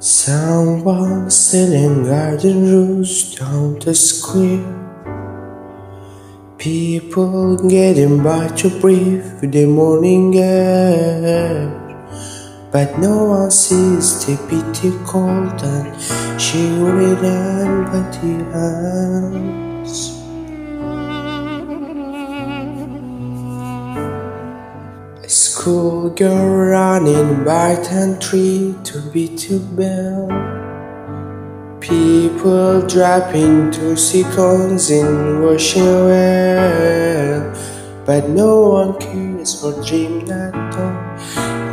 Someone selling garden rules down the square. People getting by to breathe the morning air. But no one sees the bitter cold and shivering empty hands. Schoolgirl running by tree to beat a bell. People dropping two seconds in washing well. But no one cares for dream that dawn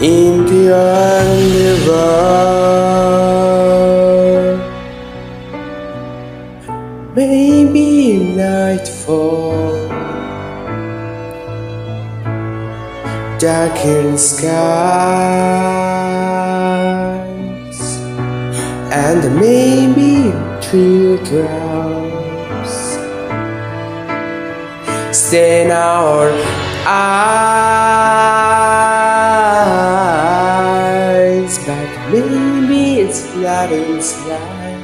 in the underworld. Maybe nightfall. Darkened skies and maybe teardrops stain our eyes, but maybe it's not inside.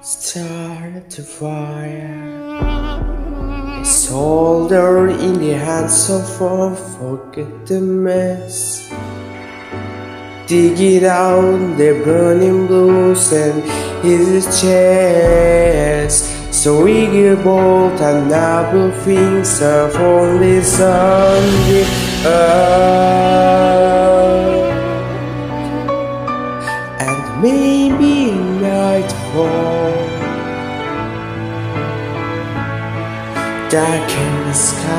Start to fire. A soldier in the hands of all, forget the mess. Dig it out the burning blues and his chest. So eager, bold, and noble things of only on the earth. And maybe darken the skies.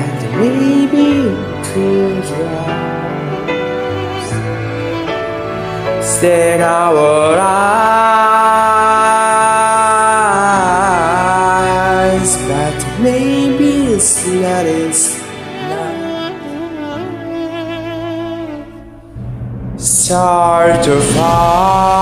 And maybe teardrops stain our eyes, but maybe it's not its Start a fire,